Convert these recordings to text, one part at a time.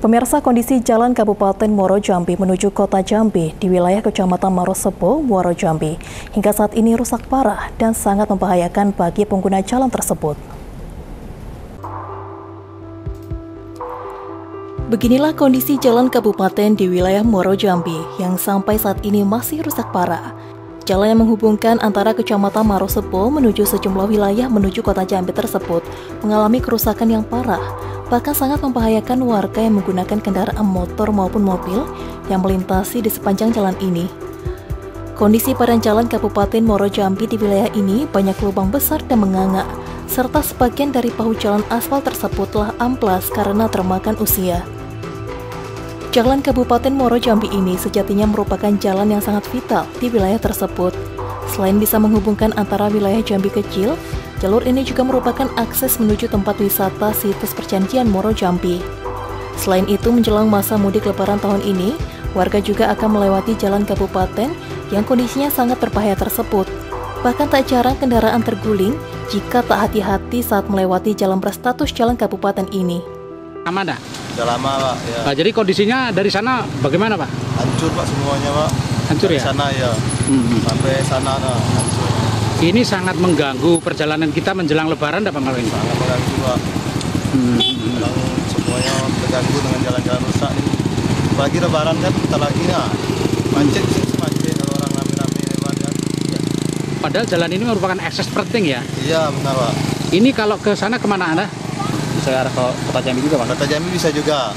Pemirsa kondisi jalan Kabupaten Muaro Jambi menuju kota Jambi di wilayah Kecamatan Marosepo, Muaro Jambi hingga saat ini rusak parah dan sangat membahayakan bagi pengguna jalan tersebut. Beginilah kondisi jalan kabupaten di wilayah Muaro Jambi yang sampai saat ini masih rusak parah. Jalan yang menghubungkan antara Kecamatan Marosepo menuju sejumlah wilayah menuju kota Jambi tersebut mengalami kerusakan yang parah bahkan sangat membahayakan warga yang menggunakan kendaraan motor maupun mobil yang melintasi di sepanjang jalan ini. Kondisi pada jalan Kabupaten Muaro Jambi di wilayah ini banyak lubang besar dan menganga, serta sebagian dari bahu jalan aspal tersebut telah amplas karena termakan usia. Jalan Kabupaten Muaro Jambi ini sejatinya merupakan jalan yang sangat vital di wilayah tersebut. Selain bisa menghubungkan antara wilayah Jambi kecil Jalur ini juga merupakan akses menuju tempat wisata situs perjanjian Moro Jambi. Selain itu, menjelang masa mudik lebaran tahun ini, warga juga akan melewati jalan kabupaten yang kondisinya sangat berbahaya tersebut. Bahkan tak jarang kendaraan terguling jika tak hati-hati saat melewati jalan berstatus jalan kabupaten ini. Aman dah? Sudah lama pak. Ya. Nah, jadi kondisinya dari sana bagaimana pak? Hancur pak semuanya pak. Hancur dari ya? sana ya. Hmm. Sampai sana nah, hancur. Ini sangat mengganggu perjalanan kita menjelang Lebaran, Pak Malwin? Sangat mengganggu Pak. Hmm. Sekarang semuanya terganggu dengan jalan-jalan rusak ini. Apalagi Lebaran kan kita lagi nah macet sih macet kalau orang rame-rame lewat kan. Ya. Padahal jalan ini merupakan akses penting ya? Iya benar Pak. Ini kalau ke sana ke mana Anda? Bisa arah ke Kota Jambi juga Pak? Kota Jambi bisa juga.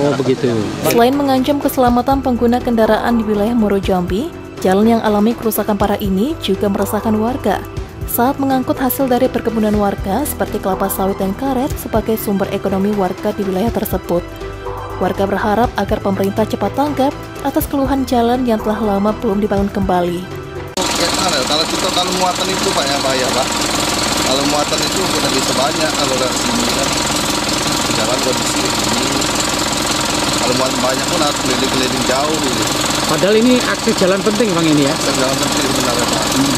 Oh begitu. Selain mengancam keselamatan pengguna kendaraan di wilayah Moro Jambi, Jalan yang alami kerusakan parah ini juga meresahkan warga saat mengangkut hasil dari perkebunan warga seperti kelapa sawit dan karet sebagai sumber ekonomi warga di wilayah tersebut. Warga berharap agar pemerintah cepat tanggap atas keluhan jalan yang telah lama belum dibangun kembali. Kalau kita kalau muatan itu pak ya bahaya pak. Kalau muatan itu udah bisa banyak kalau dari sini kan jalan kondisi ini. Muatan banyak pun harus keliling-keliling jauh gitu. Padahal ini akses jalan penting bang ini ya? Akses jalan penting benar ya Pak. Hmm.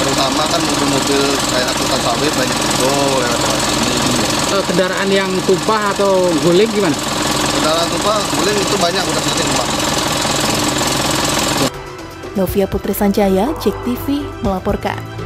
Terutama kan mobil-mobil kayak angkutan sawit banyak itu lewat lewat sini. Uh, kendaraan yang tumpah atau guling gimana? Kendaraan tumpah, guling itu banyak udah sering Pak. Novia Putri Sanjaya, Cek TV melaporkan.